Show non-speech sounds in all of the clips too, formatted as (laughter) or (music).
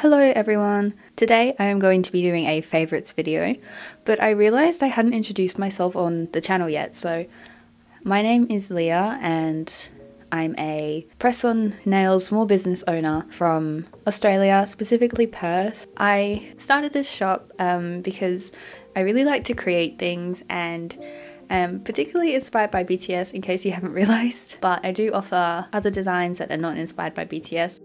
Hello everyone! Today I am going to be doing a favourites video, but I realised I hadn't introduced myself on the channel yet, so my name is Leah and I'm a press-on nails small business owner from Australia, specifically Perth. I started this shop um, because I really like to create things and um, particularly inspired by BTS in case you haven't (laughs) realised, but I do offer other designs that are not inspired by BTS.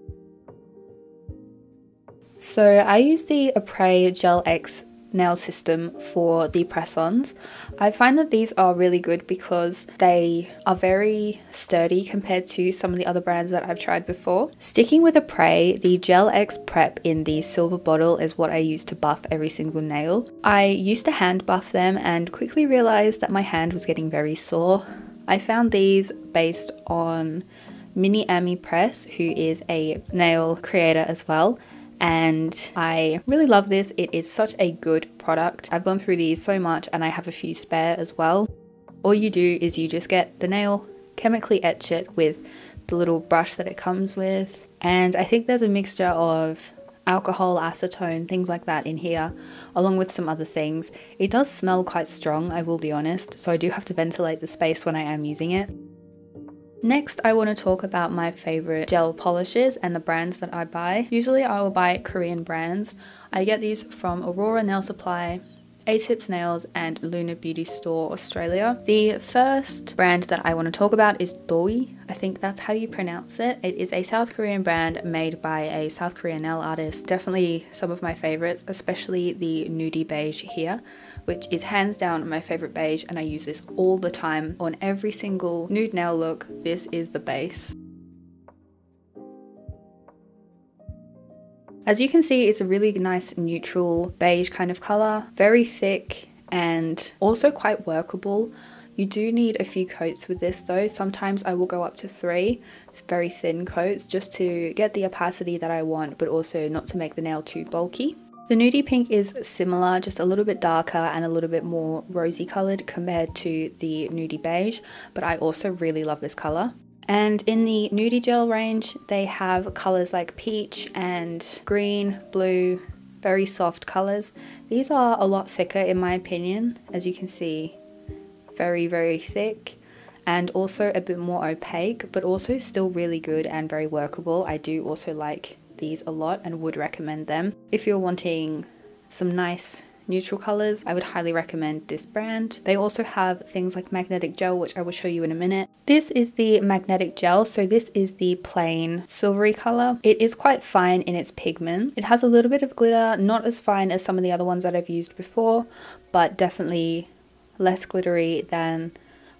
So I use the Apres Gel X nail system for the press-ons. I find that these are really good because they are very sturdy compared to some of the other brands that I've tried before. Sticking with Apres, the Gel X Prep in the silver bottle is what I use to buff every single nail. I used to hand buff them and quickly realized that my hand was getting very sore. I found these based on Mini Ami Press, who is a nail creator as well and I really love this. It is such a good product. I've gone through these so much and I have a few spare as well. All you do is you just get the nail, chemically etch it with the little brush that it comes with. And I think there's a mixture of alcohol, acetone, things like that in here, along with some other things. It does smell quite strong, I will be honest, so I do have to ventilate the space when I am using it. Next, I want to talk about my favorite gel polishes and the brands that I buy. Usually I will buy Korean brands. I get these from Aurora Nail Supply, A-Tips Nails and Luna Beauty Store Australia. The first brand that I want to talk about is Doi. I think that's how you pronounce it. It is a South Korean brand made by a South Korean nail artist. Definitely some of my favorites, especially the nudie beige here which is hands down my favorite beige and I use this all the time on every single nude nail look. This is the base. As you can see, it's a really nice neutral beige kind of colour, very thick and also quite workable. You do need a few coats with this though. Sometimes I will go up to three very thin coats just to get the opacity that I want, but also not to make the nail too bulky. The Nudie Pink is similar, just a little bit darker and a little bit more rosy coloured compared to the Nudie Beige, but I also really love this colour. And in the Nudie Gel range, they have colours like peach and green, blue, very soft colours. These are a lot thicker in my opinion, as you can see, very, very thick and also a bit more opaque, but also still really good and very workable. I do also like these a lot and would recommend them. If you're wanting some nice neutral colors, I would highly recommend this brand. They also have things like magnetic gel, which I will show you in a minute. This is the magnetic gel, so this is the plain silvery color. It is quite fine in its pigment. It has a little bit of glitter, not as fine as some of the other ones that I've used before, but definitely less glittery than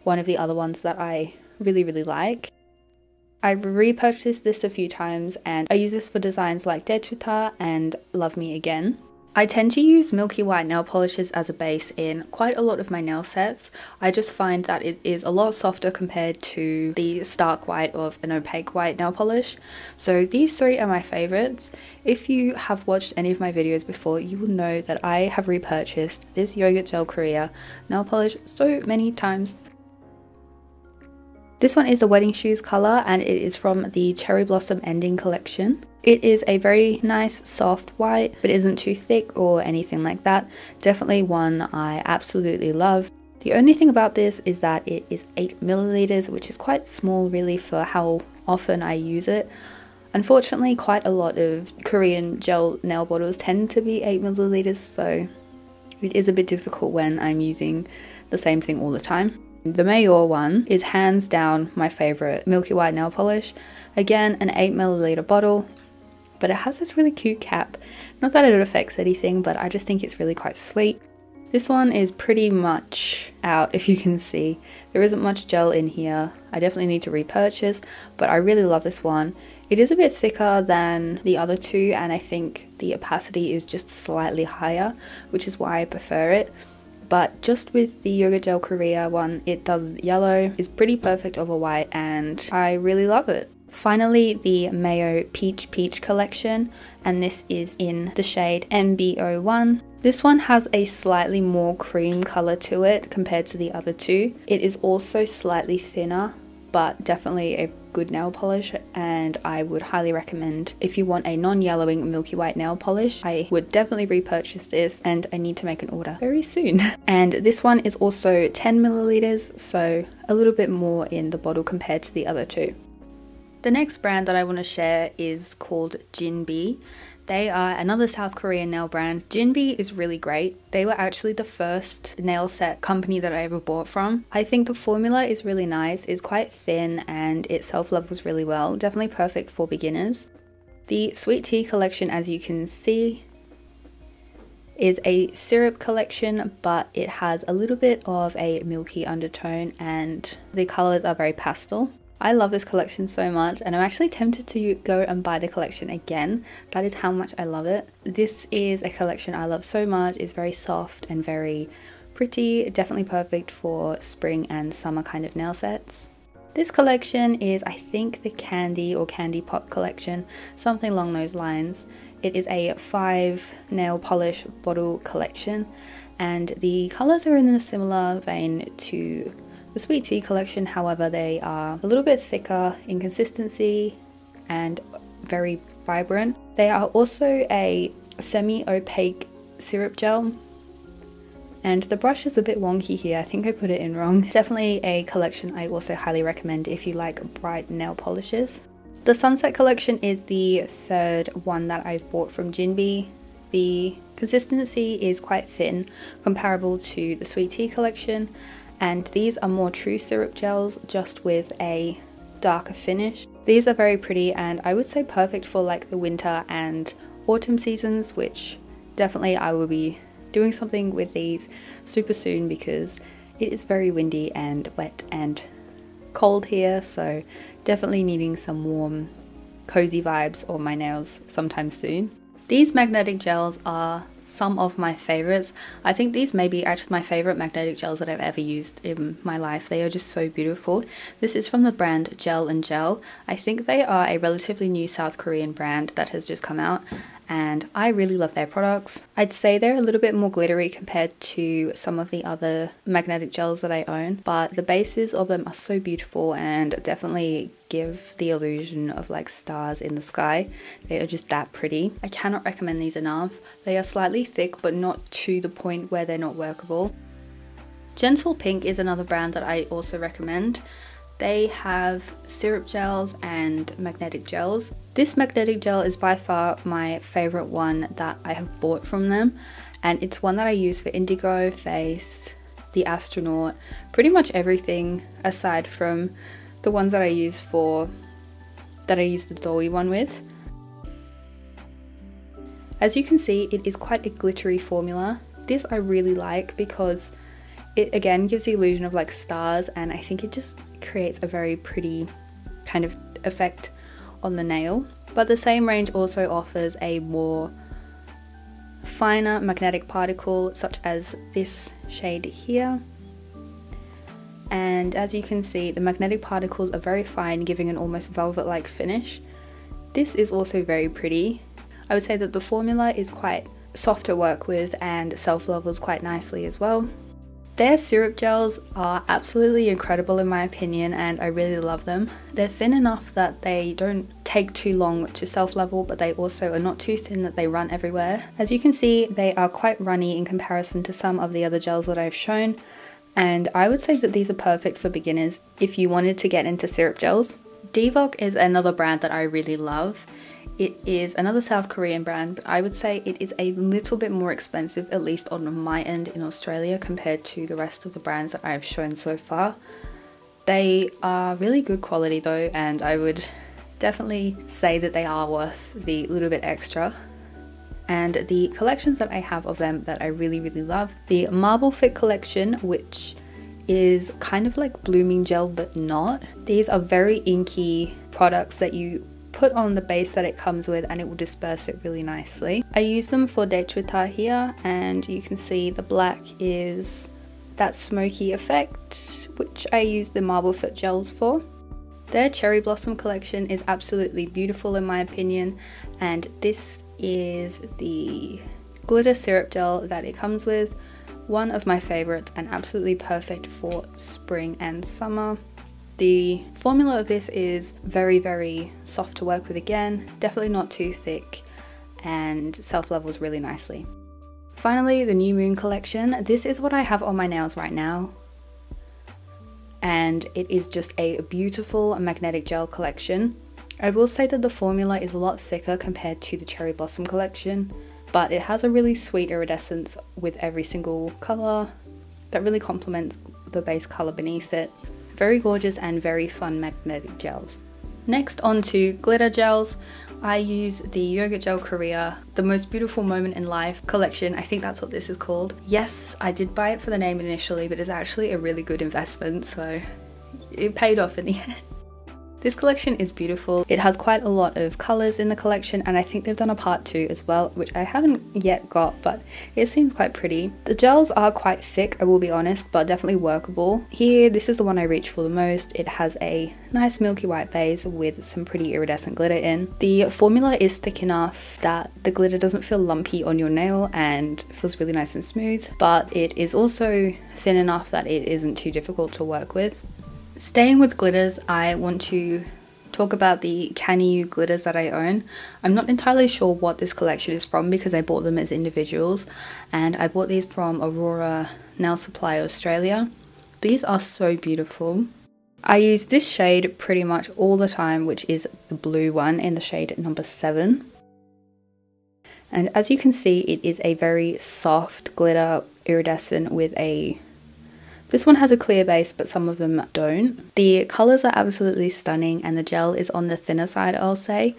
one of the other ones that I really, really like. I've repurchased this a few times and I use this for designs like Daechwita and Love Me Again. I tend to use milky white nail polishes as a base in quite a lot of my nail sets. I just find that it is a lot softer compared to the stark white of an opaque white nail polish. So these three are my favorites. If you have watched any of my videos before, you will know that I have repurchased this Yogurt Gel Korea nail polish so many times this one is the Wedding Shoes colour and it is from the Cherry Blossom Ending collection. It is a very nice soft white but isn't too thick or anything like that. Definitely one I absolutely love. The only thing about this is that it is 8 milliliters which is quite small really for how often I use it. Unfortunately quite a lot of Korean gel nail bottles tend to be 8 milliliters so it is a bit difficult when I'm using the same thing all the time. The Mayo one is hands down my favourite Milky White nail polish. Again, an 8ml bottle, but it has this really cute cap. Not that it affects anything, but I just think it's really quite sweet. This one is pretty much out if you can see. There isn't much gel in here. I definitely need to repurchase, but I really love this one. It is a bit thicker than the other two and I think the opacity is just slightly higher, which is why I prefer it but just with the Yogurt Gel Korea one, it does yellow, is pretty perfect over white, and I really love it. Finally, the Mayo Peach Peach collection, and this is in the shade MB01. This one has a slightly more cream colour to it compared to the other two. It is also slightly thinner, but definitely a good nail polish and I would highly recommend if you want a non-yellowing milky white nail polish I would definitely repurchase this and I need to make an order very soon (laughs) and this one is also 10 milliliters so a little bit more in the bottle compared to the other two. The next brand that I want to share is called Jinbee they are another South Korean nail brand. Jinbee is really great. They were actually the first nail set company that I ever bought from. I think the formula is really nice, it's quite thin and it self-levels really well. Definitely perfect for beginners. The Sweet Tea collection, as you can see, is a syrup collection, but it has a little bit of a milky undertone and the colors are very pastel. I love this collection so much and I'm actually tempted to go and buy the collection again. That is how much I love it. This is a collection I love so much. It's very soft and very pretty. Definitely perfect for spring and summer kind of nail sets. This collection is, I think, the Candy or Candy Pop collection, something along those lines. It is a five nail polish bottle collection and the colours are in a similar vein to the Sweet Tea collection, however, they are a little bit thicker in consistency and very vibrant. They are also a semi-opaque syrup gel and the brush is a bit wonky here, I think I put it in wrong. (laughs) Definitely a collection I also highly recommend if you like bright nail polishes. The Sunset collection is the third one that I've bought from Jinbee. The consistency is quite thin, comparable to the Sweet Tea collection, and these are more true syrup gels just with a darker finish. These are very pretty and I would say perfect for like the winter and autumn seasons which definitely I will be doing something with these super soon because it is very windy and wet and cold here so definitely needing some warm cozy vibes on my nails sometime soon. These magnetic gels are some of my favorites. I think these may be actually my favorite magnetic gels that I've ever used in my life. They are just so beautiful. This is from the brand Gel and Gel. I think they are a relatively new South Korean brand that has just come out and I really love their products. I'd say they're a little bit more glittery compared to some of the other magnetic gels that I own, but the bases of them are so beautiful and definitely give the illusion of like stars in the sky. They are just that pretty. I cannot recommend these enough. They are slightly thick but not to the point where they're not workable. Gentle Pink is another brand that I also recommend. They have syrup gels and magnetic gels. This magnetic gel is by far my favorite one that I have bought from them and it's one that I use for indigo, face, the astronaut, pretty much everything aside from the ones that I use for that I use the doughy one with. As you can see, it is quite a glittery formula. This I really like because it again gives the illusion of like stars and I think it just creates a very pretty kind of effect on the nail. But the same range also offers a more finer magnetic particle such as this shade here. And as you can see, the magnetic particles are very fine, giving an almost velvet-like finish. This is also very pretty. I would say that the formula is quite soft to work with and self-levels quite nicely as well. Their syrup gels are absolutely incredible in my opinion and I really love them. They're thin enough that they don't take too long to self-level but they also are not too thin that they run everywhere. As you can see they are quite runny in comparison to some of the other gels that I've shown and I would say that these are perfect for beginners if you wanted to get into syrup gels. Devok is another brand that I really love. It is another South Korean brand, but I would say it is a little bit more expensive, at least on my end in Australia, compared to the rest of the brands that I've shown so far. They are really good quality though, and I would definitely say that they are worth the little bit extra. And the collections that I have of them that I really, really love the Marble Fit collection, which is kind of like blooming gel but not. These are very inky products that you put on the base that it comes with and it will disperse it really nicely. I use them for Daechwita here and you can see the black is that smoky effect which I use the Marble Fit gels for. Their Cherry Blossom collection is absolutely beautiful in my opinion and this is the glitter syrup gel that it comes with. One of my favorites and absolutely perfect for spring and summer. The formula of this is very, very soft to work with again, definitely not too thick, and self levels really nicely. Finally, the New Moon collection. This is what I have on my nails right now. And it is just a beautiful magnetic gel collection. I will say that the formula is a lot thicker compared to the Cherry Blossom collection, but it has a really sweet iridescence with every single colour that really complements the base colour beneath it. Very gorgeous and very fun magnetic gels. Next on to glitter gels. I use the Yogurt Gel Korea, the most beautiful moment in life collection. I think that's what this is called. Yes, I did buy it for the name initially, but it's actually a really good investment, so it paid off in the (laughs) end. This collection is beautiful. It has quite a lot of colours in the collection and I think they've done a part two as well, which I haven't yet got, but it seems quite pretty. The gels are quite thick, I will be honest, but definitely workable. Here, this is the one I reach for the most. It has a nice milky white base with some pretty iridescent glitter in. The formula is thick enough that the glitter doesn't feel lumpy on your nail and feels really nice and smooth, but it is also thin enough that it isn't too difficult to work with. Staying with glitters, I want to talk about the Canny glitters that I own. I'm not entirely sure what this collection is from because I bought them as individuals and I bought these from Aurora Nail Supply Australia. These are so beautiful. I use this shade pretty much all the time which is the blue one in the shade number 7. And as you can see it is a very soft glitter iridescent with a this one has a clear base, but some of them don't. The colours are absolutely stunning and the gel is on the thinner side, I'll say.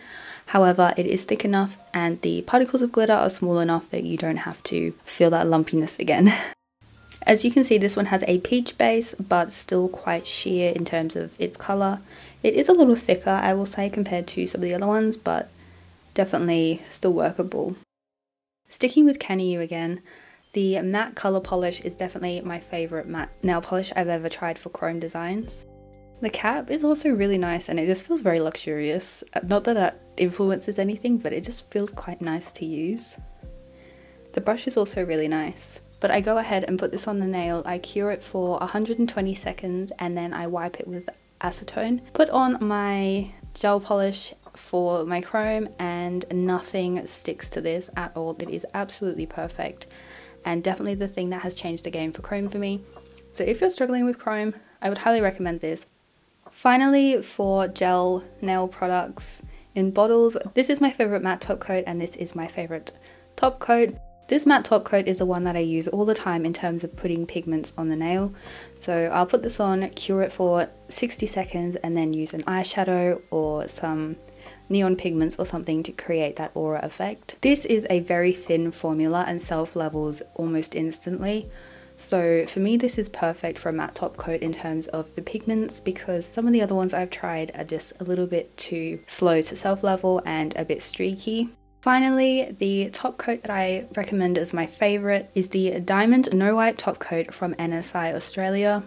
However, it is thick enough and the particles of glitter are small enough that you don't have to feel that lumpiness again. (laughs) As you can see, this one has a peach base, but still quite sheer in terms of its colour. It is a little thicker, I will say, compared to some of the other ones, but definitely still workable. Sticking with Canny U again, the matte colour polish is definitely my favourite matte nail polish I've ever tried for chrome designs. The cap is also really nice and it just feels very luxurious. Uh, not that that influences anything, but it just feels quite nice to use. The brush is also really nice. But I go ahead and put this on the nail, I cure it for 120 seconds and then I wipe it with acetone. Put on my gel polish for my chrome and nothing sticks to this at all. It is absolutely perfect and definitely the thing that has changed the game for Chrome for me. So if you're struggling with Chrome, I would highly recommend this. Finally, for gel nail products in bottles, this is my favorite matte top coat and this is my favorite top coat. This matte top coat is the one that I use all the time in terms of putting pigments on the nail. So I'll put this on, cure it for 60 seconds and then use an eyeshadow or some neon pigments or something to create that aura effect. This is a very thin formula and self levels almost instantly. So for me this is perfect for a matte top coat in terms of the pigments because some of the other ones I've tried are just a little bit too slow to self level and a bit streaky. Finally, the top coat that I recommend as my favourite is the Diamond No Wipe top coat from NSI Australia.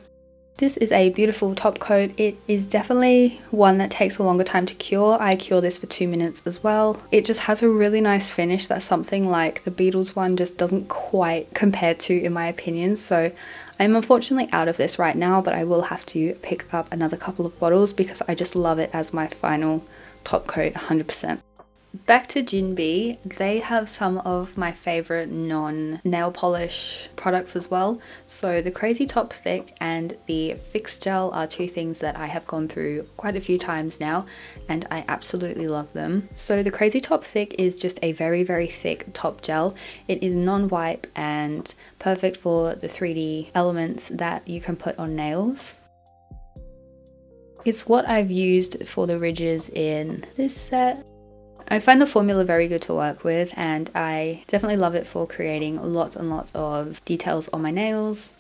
This is a beautiful top coat. It is definitely one that takes a longer time to cure. I cure this for two minutes as well. It just has a really nice finish that something like the Beetles one just doesn't quite compare to in my opinion. So I'm unfortunately out of this right now, but I will have to pick up another couple of bottles because I just love it as my final top coat 100%. Back to Jinbei, they have some of my favorite non nail polish products as well. So the Crazy Top Thick and the Fix Gel are two things that I have gone through quite a few times now and I absolutely love them. So the Crazy Top Thick is just a very very thick top gel. It is non-wipe and perfect for the 3D elements that you can put on nails. It's what I've used for the ridges in this set I find the formula very good to work with and I definitely love it for creating lots and lots of details on my nails.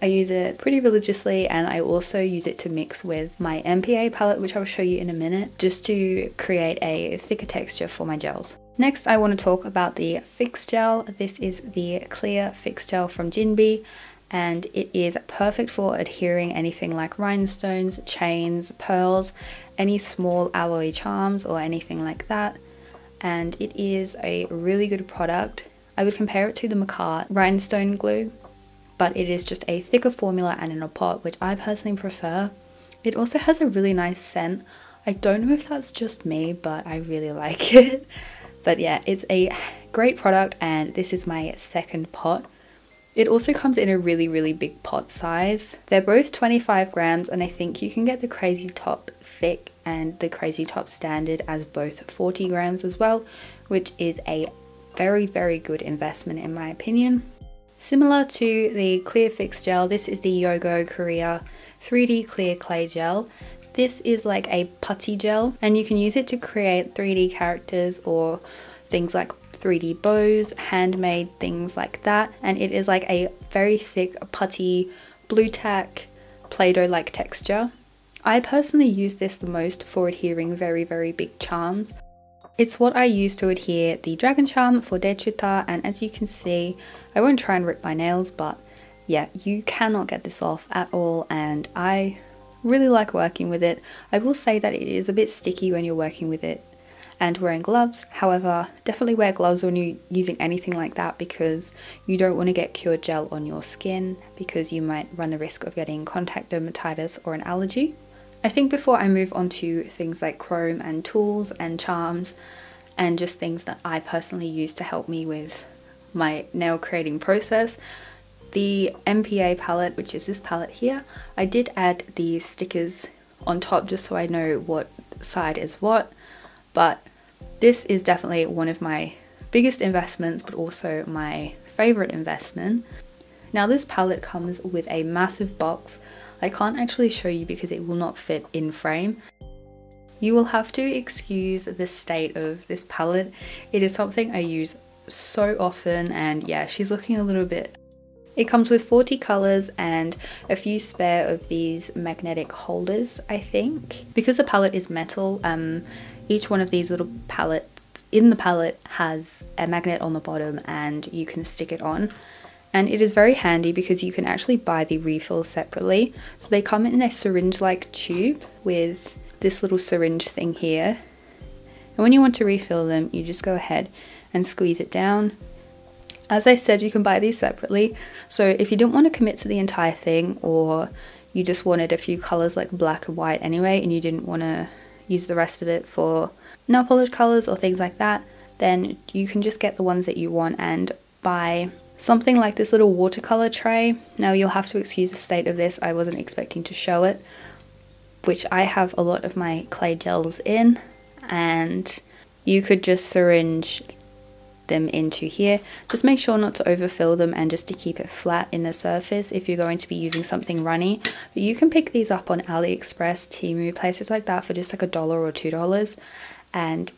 I use it pretty religiously and I also use it to mix with my MPA palette which I'll show you in a minute just to create a thicker texture for my gels. Next I want to talk about the Fix Gel. This is the clear Fix Gel from Jinbei and it is perfect for adhering anything like rhinestones, chains, pearls, any small alloy charms or anything like that. And it is a really good product. I would compare it to the Makartt rhinestone glue, but it is just a thicker formula and in a pot, which I personally prefer. It also has a really nice scent. I don't know if that's just me, but I really (laughs) like it. But yeah, it's a great product and this is my second pot. It also comes in a really, really big pot size. They're both 25 grams and I think you can get the Crazy Top thick and the Crazy Top standard as both 40 grams as well, which is a very, very good investment in my opinion. Similar to the Clear Fix Gel, this is the Yogo Korea 3D Clear Clay Gel. This is like a putty gel and you can use it to create 3D characters or things like 3D bows, handmade things like that. And it is like a very thick putty Blu Tack Play-Doh like texture. I personally use this the most for adhering very, very big charms. It's what I use to adhere the Dragon Charm for Daechwita and as you can see, I won't try and rip my nails but yeah, you cannot get this off at all and I really like working with it. I will say that it is a bit sticky when you're working with it and wearing gloves. However, definitely wear gloves when you're using anything like that because you don't want to get cured gel on your skin because you might run the risk of getting contact dermatitis or an allergy. I think before I move on to things like chrome and tools and charms and just things that I personally use to help me with my nail creating process, the MPA palette, which is this palette here, I did add the stickers on top just so I know what side is what but this is definitely one of my biggest investments, but also my favorite investment. Now this palette comes with a massive box. I can't actually show you because it will not fit in frame. You will have to excuse the state of this palette. It is something I use so often and yeah, she's looking a little bit it comes with 40 colours and a few spare of these magnetic holders, I think. Because the palette is metal, um, each one of these little palettes in the palette has a magnet on the bottom and you can stick it on. And it is very handy because you can actually buy the refills separately. So they come in a syringe-like tube with this little syringe thing here. And when you want to refill them, you just go ahead and squeeze it down. As I said, you can buy these separately. So if you don't want to commit to the entire thing or you just wanted a few colors like black and white anyway and you didn't want to use the rest of it for nail polish colors or things like that, then you can just get the ones that you want and buy something like this little watercolor tray. Now you'll have to excuse the state of this, I wasn't expecting to show it, which I have a lot of my clay gels in and you could just syringe them into here. Just make sure not to overfill them and just to keep it flat in the surface if you're going to be using something runny. But you can pick these up on AliExpress, Temu, places like that for just like a dollar or two dollars and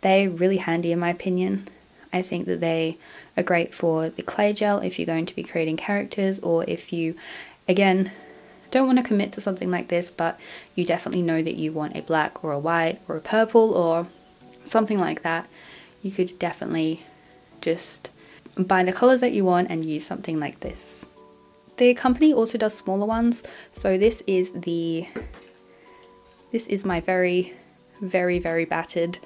they're really handy in my opinion. I think that they are great for the clay gel if you're going to be creating characters or if you, again, don't want to commit to something like this but you definitely know that you want a black or a white or a purple or something like that you could definitely just buy the colors that you want and use something like this. The company also does smaller ones, so this is the this is my very very very battered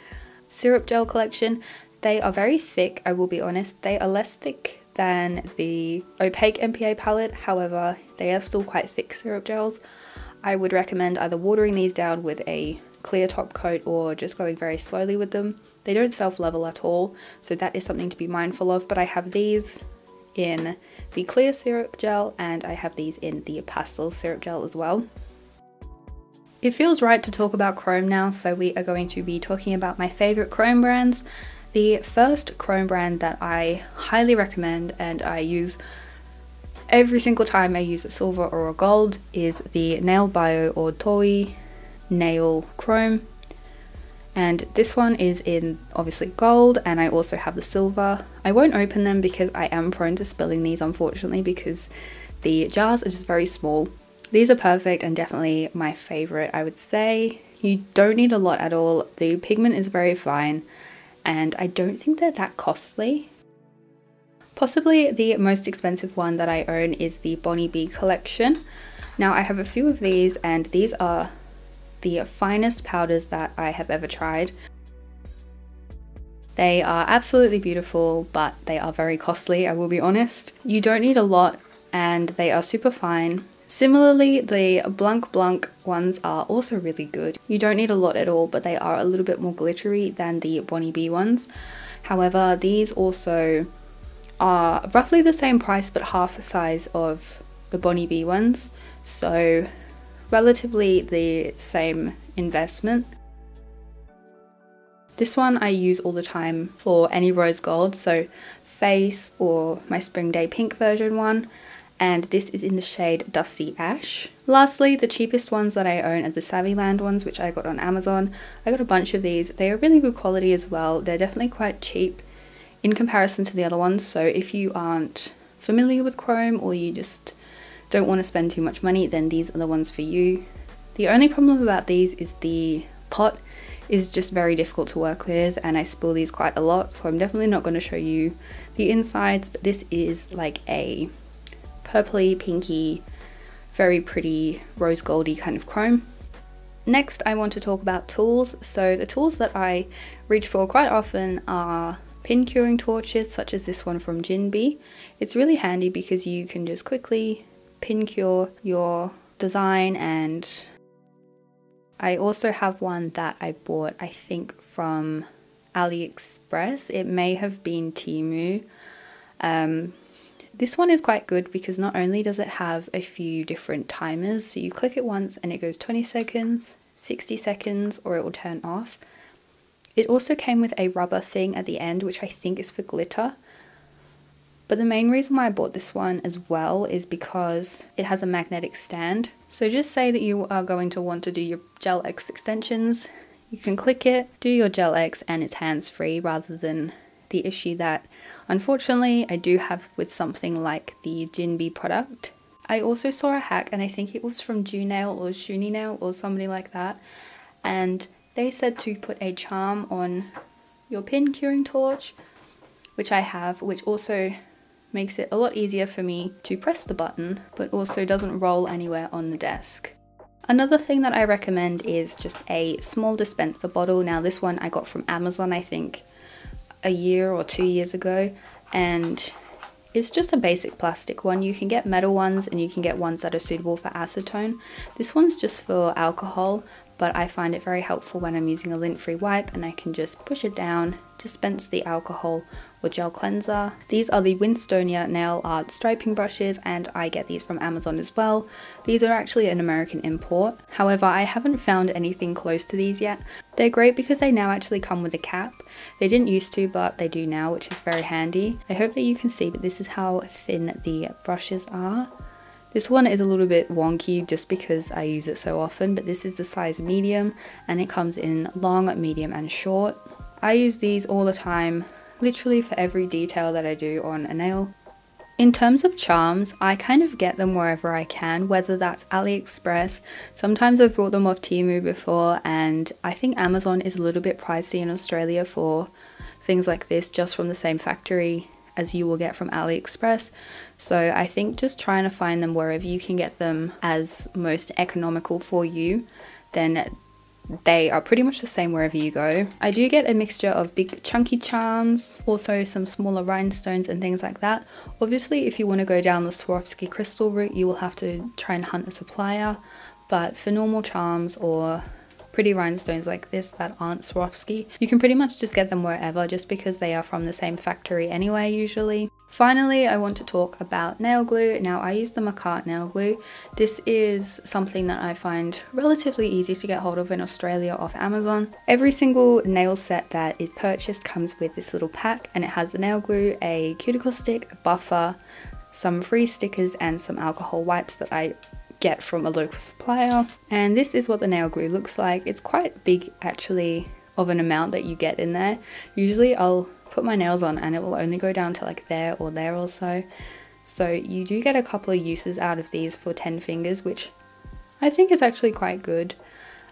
syrup gel collection. They are very thick, I will be honest. They are less thick than the opaque MPA palette, however, they are still quite thick syrup gels. I would recommend either watering these down with a clear top coat or just going very slowly with them. They don't self-level at all, so that is something to be mindful of, but I have these in the clear syrup gel and I have these in the pastel syrup gel as well. It feels right to talk about chrome now, so we are going to be talking about my favourite chrome brands. The first chrome brand that I highly recommend and I use every single time I use a silver or a gold is the Nail Bio or Toii Nail Chrome and this one is in obviously gold and I also have the silver. I won't open them because I am prone to spilling these unfortunately because the jars are just very small. These are perfect and definitely my favourite I would say. You don't need a lot at all, the pigment is very fine and I don't think they're that costly. Possibly the most expensive one that I own is the Bonnie B collection. Now I have a few of these and these are the finest powders that I have ever tried. They are absolutely beautiful, but they are very costly, I will be honest. You don't need a lot and they are super fine. Similarly, the Blunk Blunk ones are also really good. You don't need a lot at all, but they are a little bit more glittery than the Bonnie B ones. However, these also are roughly the same price but half the size of the Bonnie B ones. So relatively the same investment. This one I use all the time for any rose gold, so face or my spring day pink version one and this is in the shade Dusty Ash. Lastly, the cheapest ones that I own are the Saviland ones, which I got on Amazon. I got a bunch of these. They are really good quality as well. They're definitely quite cheap in comparison to the other ones, so if you aren't familiar with chrome or you just don't want to spend too much money, then these are the ones for you. The only problem about these is the pot is just very difficult to work with and I spill these quite a lot so I'm definitely not going to show you the insides but this is like a purpley, pinky, very pretty rose goldy kind of chrome. Next I want to talk about tools. So the tools that I reach for quite often are pin curing torches such as this one from Jinbei. It's really handy because you can just quickly pin cure your design and I also have one that I bought I think from AliExpress. It may have been Temu. Um, this one is quite good because not only does it have a few different timers, so you click it once and it goes 20 seconds, 60 seconds, or it will turn off. It also came with a rubber thing at the end, which I think is for glitter. But the main reason why I bought this one as well is because it has a magnetic stand. So just say that you are going to want to do your Gel X extensions, you can click it, do your Gel X and it's hands free rather than the issue that unfortunately I do have with something like the Jinbei product. I also saw a hack and I think it was from Junail or Shuninail or somebody like that and they said to put a charm on your pin curing torch which I have which also makes it a lot easier for me to press the button but also doesn't roll anywhere on the desk. Another thing that I recommend is just a small dispenser bottle. Now this one I got from Amazon I think a year or two years ago and it's just a basic plastic one. You can get metal ones and you can get ones that are suitable for acetone. This one's just for alcohol, but I find it very helpful when I'm using a lint-free wipe and I can just push it down, dispense the alcohol or gel cleanser. These are the Winstonia nail art striping brushes and I get these from Amazon as well. These are actually an American import. However, I haven't found anything close to these yet. They're great because they now actually come with a cap. They didn't used to, but they do now, which is very handy. I hope that you can see, but this is how thin the brushes are. This one is a little bit wonky just because I use it so often, but this is the size medium and it comes in long, medium and short. I use these all the time literally for every detail that I do on a nail. In terms of charms, I kind of get them wherever I can, whether that's AliExpress, sometimes I've bought them off Temu before, and I think Amazon is a little bit pricey in Australia for things like this just from the same factory as you will get from AliExpress. So I think just trying to find them wherever you can get them as most economical for you, then they are pretty much the same wherever you go. I do get a mixture of big chunky charms, also some smaller rhinestones and things like that. Obviously, if you want to go down the Swarovski crystal route, you will have to try and hunt a supplier. But for normal charms or pretty rhinestones like this that aren't Swarovski. You can pretty much just get them wherever just because they are from the same factory anyway usually. Finally, I want to talk about nail glue. Now I use the Makartt nail glue. This is something that I find relatively easy to get hold of in Australia off Amazon. Every single nail set that is purchased comes with this little pack and it has the nail glue, a cuticle stick, a buffer, some free stickers and some alcohol wipes that I get from a local supplier. And this is what the nail glue looks like. It's quite big actually of an amount that you get in there. Usually I'll put my nails on and it will only go down to like there or there or so. So you do get a couple of uses out of these for 10 fingers, which I think is actually quite good.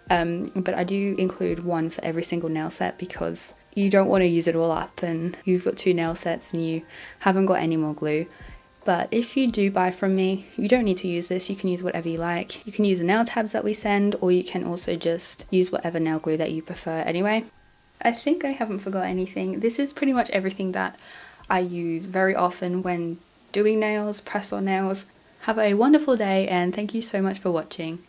Um, but I do include one for every single nail set because you don't want to use it all up and you've got two nail sets and you haven't got any more glue. But if you do buy from me, you don't need to use this. You can use whatever you like. You can use the nail tabs that we send, or you can also just use whatever nail glue that you prefer anyway. I think I haven't forgot anything. This is pretty much everything that I use very often when doing nails, press on nails. Have a wonderful day and thank you so much for watching.